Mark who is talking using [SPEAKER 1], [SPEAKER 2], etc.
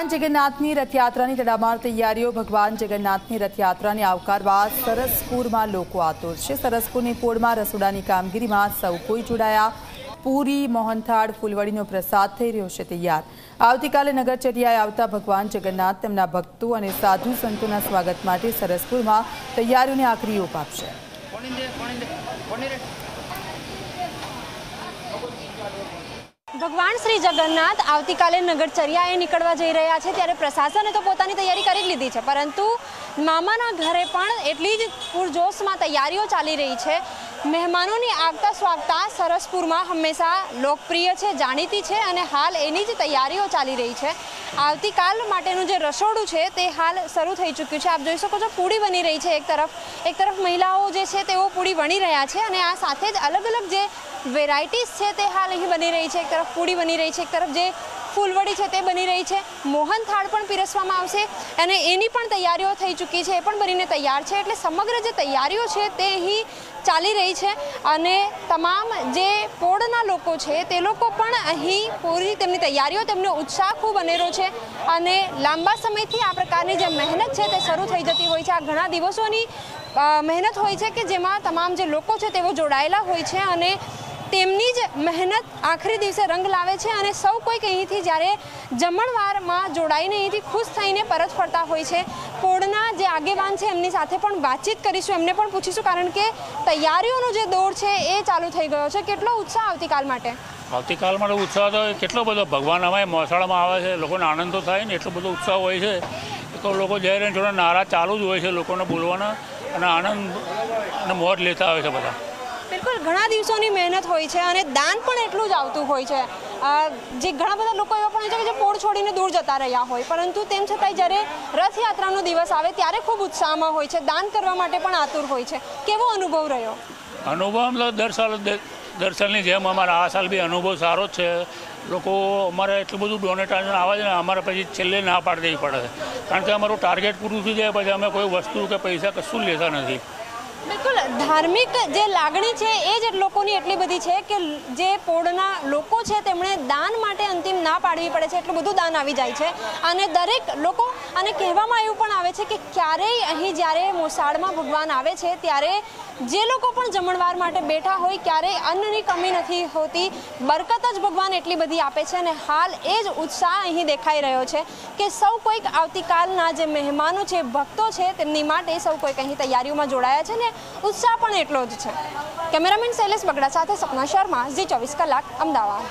[SPEAKER 1] ભગવાન જગન્નાથની રથયાત્રાની તડામાર તૈયારીઓ, ભગવાન જગન્નાથની રથયાત્રાને આવકારવા સરસપુરમાં લોકો આતુર છે. સરસપુરની પોળમાં રસોડાની કામગીરીમાં સૌ કોઈ જોડાયા. પૂરી મોહનથાળ, ફૂલવડીનો પ્રસાદ થઈ રહ્યો છે તૈયાર. આવતીકાલે નગરચર્યાએ આવતા ભગવાન જગન્નાથ તેમના ભક્તો અને સાધુ સંતોના સ્વાગત માટે સરસપુરમાં તૈયારીઓને આખરી ઓપ આપશે.
[SPEAKER 2] ભગવાન શ્રી જગન્નાથ આવતીકાલે નગરચર્યાએ નીકળવા જઈ રહ્યા છે ત્યારે પ્રશાસને તો પોતાની તૈયારી કરી લીધી છે. પરંતુ મામાના ઘરે પણ એટલી જ પૂરજોશમાં તૈયારીઓ ચાલી રહી છે મહેમાનોની આગતા સ્વાગતા સરસપુરમાં હંમેશા લોકપ્રિય છે, જાણીતી છે અને હાલ એની જ તૈયારીઓ ચાલી રહી છે. આવતીકાલ માટેનું જે રસોડું છે તે હાલ શરૂ થઈ ચૂક્યું છે. આપ જોઈ શકો છો પૂડી બની રહી છે એક તરફ. એક તરફ મહિલાઓ જે છે તેઓ પૂડી વણી રહ્યા છે અને આ સાથે જ અલગ અલગ જે વેરાયટીઝ છે તે હાલ અહીં બની રહી છે. એક તરફ પૂડી બની રહી છે, એક તરફ જે ફૂલવડી છે તે બની રહી છે. મોહન થાળ પણ પીરસવામાં આવશે અને એની પણ તૈયારીઓ થઈ ચૂકી છે. એ પણ બનીને તૈયાર છે. એટલે સમગ્ર જે તૈયારીઓ છે તે અહીં ચાલી રહી છે અને તમામ જે પોળના લોકો છે, તે લોકો પણ અહીં પૂરી તેમની તૈયારીઓ, તેમનો ઉત્સાહ ખૂબ અનેરો છે અને લાંબા સમયથી આ પ્રકારની જે મહેનત છે તે શરૂ થઈ જતી હોય છે. આ ઘણા દિવસોની મહેનત હોય છે કે જેમાં તમામ જે લોકો છે તેઓ જોડાયેલા હોય છે અને તેમની જ મહેનત આખરી દિવસે રંગ લાવે છે અને સૌ કોઈક અહીંથી જ્યારે જમણવારમાં જોડાઈને અહીંથી ખુશ થઈને પરત ફરતા હોય છે. પોળના જે આગેવાન છે એમની સાથે પણ વાતચીત કરીશું. એમને પણ પૂછીશું કારણ કે તૈયારીઓનો જે દોર છે એ ચાલુ થઈ ગયો છે. કેટલો ઉત્સાહ આવતીકાલ માટે?
[SPEAKER 3] આવતીકાલ માટે ઉત્સાહ તો કેટલો બધો. ભગવાન અમારે મોસાળામાં આવે છે. લોકોને આનંદ તો થાય ને, એટલો બધો ઉત્સાહ હોય છે તો લોકો જઈ રહીને થોડા નારા ચાલુ જ હોય છે લોકોને બોલવાના અને આનંદ અને મોજ લેતા હોય છે બધા.
[SPEAKER 2] બિલકુલ, ઘણા દિવસોની મહેનત હોય છે અને દાન પણ એટલું જ આવતું હોય છે. જે ઘણા બધા લોકો એવા પણ હોય છે કે જે પોળ છોડીને દૂર જતા રહ્યા હોય. પરંતુ તેમ છતાંય જ્યારે રથયાત્રાનો દિવસ આવે ત્યારે ખૂબ ઉત્સાહમાં હોય છે, દાન કરવા માટે પણ આતુર હોય છે. કેવો અનુભવ રહ્યો?
[SPEAKER 3] અનુભવ દર સાલ, દર- જેમ અમારા આ સાલ બી અનુભવ સારો છે. લોકો અમારે એટલું બધું ડોનેટેશન આવે છે ને અમારે પછી છેલ્લે ના પાડી દેવી પડે. કારણ કે અમારું ટાર્ગેટ પૂરું થઈ જાય, પછી અમે કોઈ વસ્તુ કે પૈસા કશું લેતા નથી.
[SPEAKER 2] બિલકુલ, ધાર્મિક જે લાગણી છે એ જ લોકોની એટલી બધી છે કે જે પોળના લોકો છે તેમણે દાન માટે અંતિમ ના પાડવી પડે છે, એટલું બધું દાન આવી જાય છે. અને દરેક લોકો, અને કહેવામાં એવું પણ આવે છે કે ક્યારેય અહીં જ્યારે મોસાળમાં ભગવાન આવે છે, ત્યારે જે લોકો પણ જમણવાર માટે બેઠા હોય, ક્યારેય અન્નની કમી નથી હોતી. બરકત જ ભગવાન એટલી બધી આપે છે અને હાલ એ જ ઉત્સાહ અહીં દેખાઈ રહ્યો છે કે સૌ કોઈક આવતીકાલના જે મહેમાનો છે, ભક્તો છે, તેમની માટે સૌ કોઈક અહીં તૈયારીઓમાં જોડાયા છે ને ઉત્સાહ પણ એટલો જ છે. કેમેરામેન શૈલેષ બગડા સાથે સપના શર્મા, ઝી ચોવીસ કલાક, અમદાવાદ.